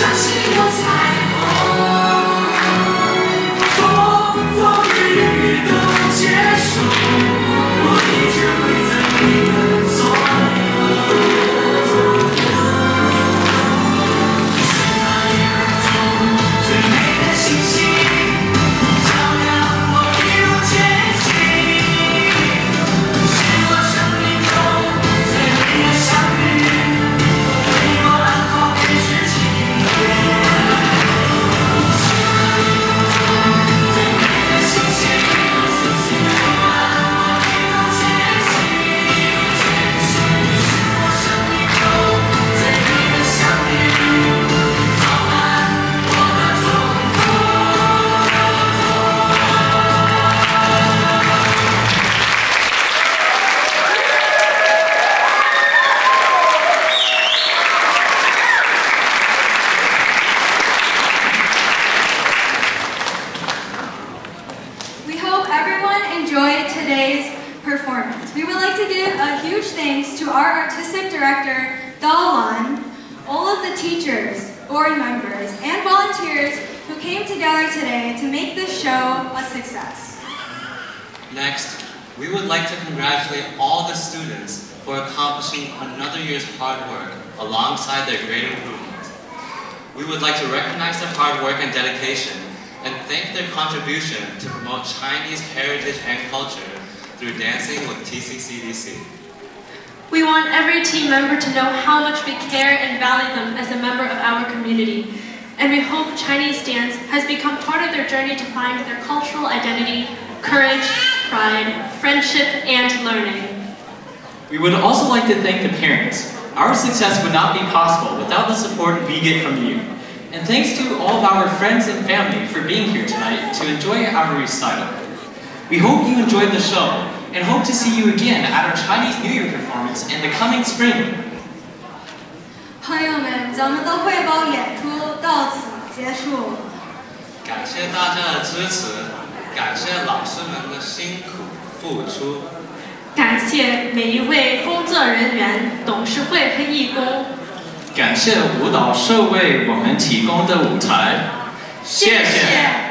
Jesus. everyone enjoyed today's performance. We would like to give a huge thanks to our artistic director, Dao Lan, all of the teachers, board members, and volunteers who came together today to make this show a success. Next, we would like to congratulate all the students for accomplishing another year's hard work alongside their great improvement. We would like to recognize their hard work and dedication and thank their contribution to promote Chinese heritage and culture through dancing with TCCDC. We want every team member to know how much we care and value them as a member of our community. And we hope Chinese dance has become part of their journey to find their cultural identity, courage, pride, friendship, and learning. We would also like to thank the parents. Our success would not be possible without the support we get from you. And thanks to all of our friends and family for being here tonight to enjoy our recital. We hope you enjoyed the show and hope to see you again at our Chinese New Year performance in the coming spring. 朋友们，咱们的汇报演出到此结束。感谢大家的支持，感谢老师们的辛苦付出，感谢每一位工作人员、董事会和义工。感谢舞蹈社为我们提供的舞台。谢谢。